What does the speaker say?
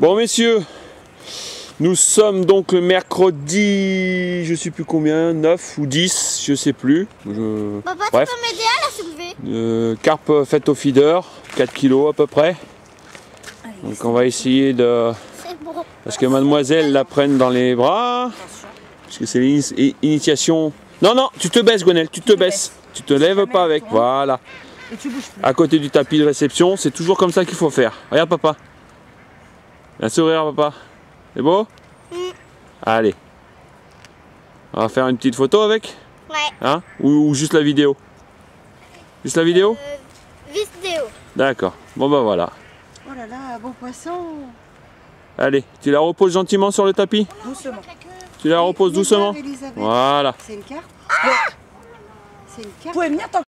Bon messieurs, nous sommes donc le mercredi, je sais plus combien, 9 ou 10, je sais plus. Je- Papa, Bref. tu peux m'aider à la soulever Euh, carpe faite au feeder, 4 kilos à peu près. Donc on va essayer de... Bon. Parce que mademoiselle la prenne dans les bras. Parce que c'est l'initiation... Non, non, tu te baisses Gwenel, tu te baisses. Tu te lèves pas avec, voilà. Et tu bouges plus. À côté du tapis de réception, c'est toujours comme ça qu'il faut faire. Regarde papa. Un sourire papa. C'est beau? Allez. On va faire une petite photo avec? Ouais. Hein? Ou, ou juste la vidéo? Juste la vidéo? Euh, vidéo. D'accord. Bon bah voilà. Oh là là, beau poisson. Allez, tu la reposes gentiment sur le tapis? Doucement. Tu la reposes doucement? Voilà. C'est une carte C'est une carte. Vous pouvez venir tant